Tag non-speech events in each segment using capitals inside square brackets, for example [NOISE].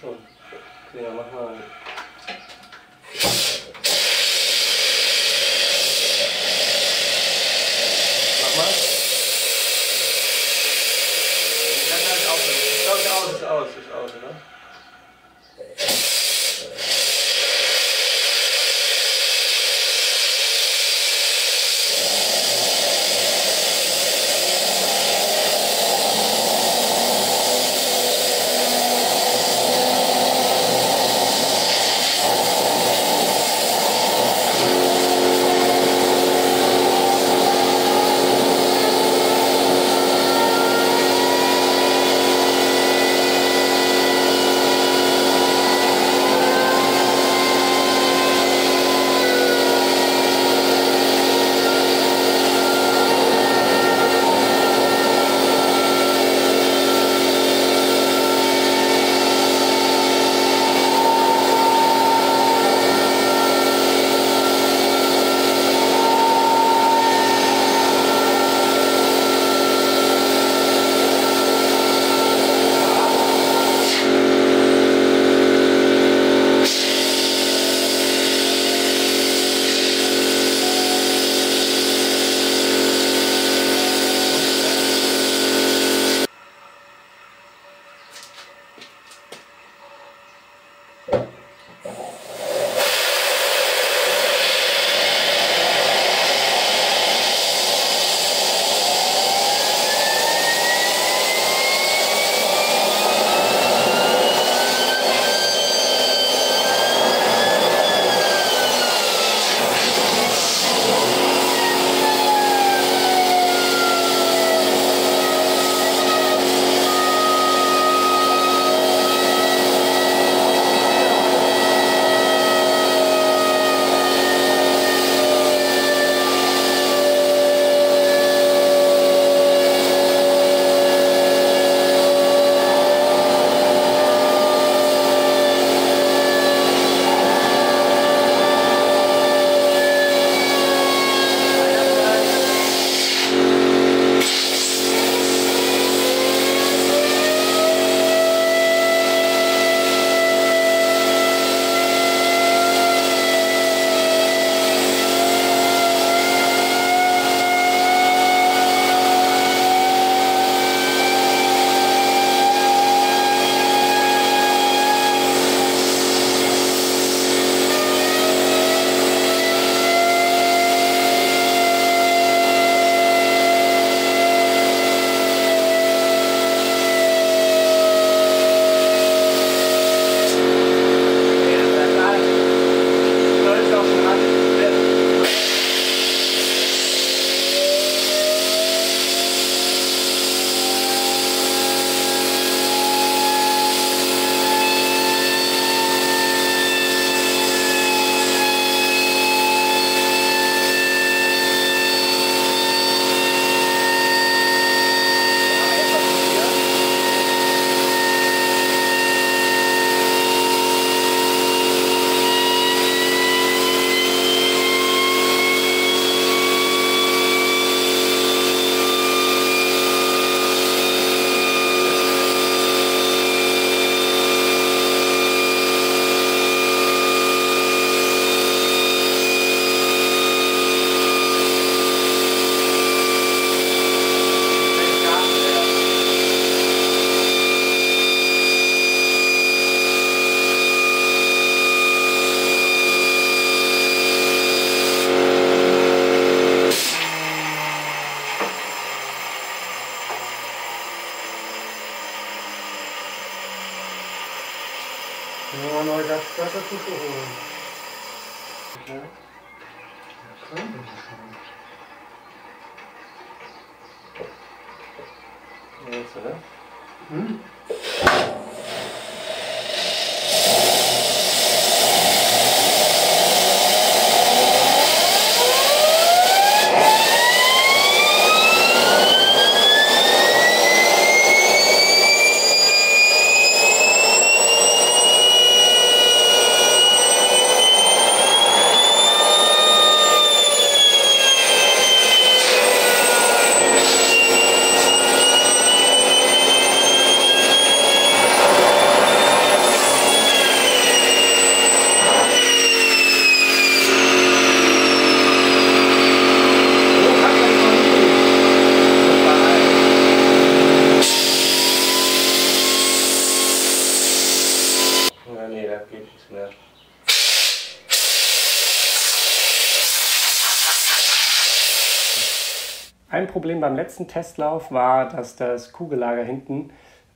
schon. Ja, machen wir. Ja, neue Gasflasche zu holen. Ja. Könnte schon. Jetzt, Ein Problem beim letzten Testlauf war, dass das Kugellager hinten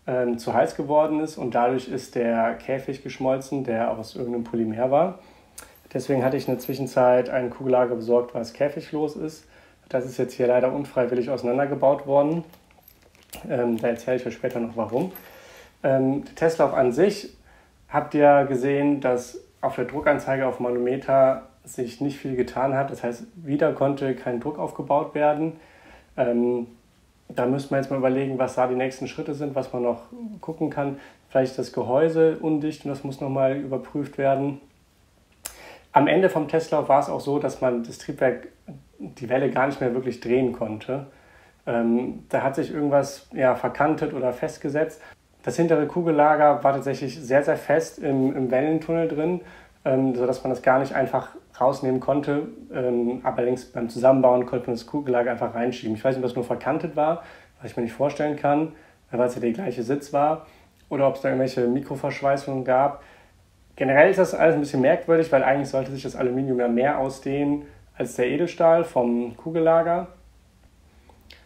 ähm, zu heiß geworden ist und dadurch ist der Käfig geschmolzen, der aus irgendeinem Polymer war. Deswegen hatte ich in der Zwischenzeit ein Kugellager besorgt, was käfiglos ist. Das ist jetzt hier leider unfreiwillig auseinandergebaut worden. Ähm, da erzähle ich euch später noch warum. Ähm, der Testlauf an sich habt ihr gesehen, dass auf der Druckanzeige auf Manometer sich nicht viel getan hat. Das heißt, wieder konnte kein Druck aufgebaut werden. Ähm, da müsste man jetzt mal überlegen, was da die nächsten Schritte sind, was man noch gucken kann. Vielleicht das Gehäuse undicht und das muss nochmal überprüft werden. Am Ende vom Testlauf war es auch so, dass man das Triebwerk, die Welle gar nicht mehr wirklich drehen konnte. Ähm, da hat sich irgendwas ja, verkantet oder festgesetzt. Das hintere Kugellager war tatsächlich sehr, sehr fest im, im Wellentunnel drin, ähm, sodass man das gar nicht einfach rausnehmen konnte. Ähm, allerdings beim Zusammenbauen konnte man das Kugellager einfach reinschieben. Ich weiß nicht, ob das nur verkantet war, was ich mir nicht vorstellen kann, weil es ja der gleiche Sitz war, oder ob es da irgendwelche Mikroverschweißungen gab. Generell ist das alles ein bisschen merkwürdig, weil eigentlich sollte sich das Aluminium ja mehr ausdehnen als der Edelstahl vom Kugellager.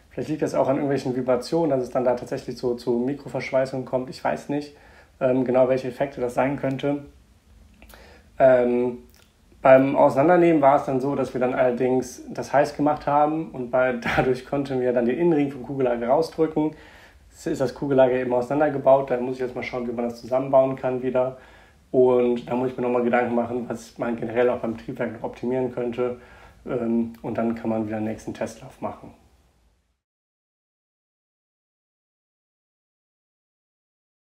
Vielleicht liegt das auch an irgendwelchen Vibrationen, dass es dann da tatsächlich so zu Mikroverschweißungen kommt. Ich weiß nicht ähm, genau, welche Effekte das sein könnte. Ähm, beim Auseinandernehmen war es dann so, dass wir dann allerdings das heiß gemacht haben und bei, [LAUGHS] dadurch konnten wir dann den Innenring vom Kugellager rausdrücken. Jetzt ist das Kugellager eben auseinandergebaut, da muss ich jetzt mal schauen, wie man das zusammenbauen kann wieder. Und da muss ich mir nochmal Gedanken machen, was man generell auch beim Triebwerk noch optimieren könnte. Ähm, und dann kann man wieder den nächsten Testlauf machen.